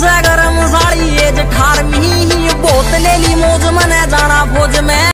गरम साड़ी ये जठार मी ही बोतले ली मौज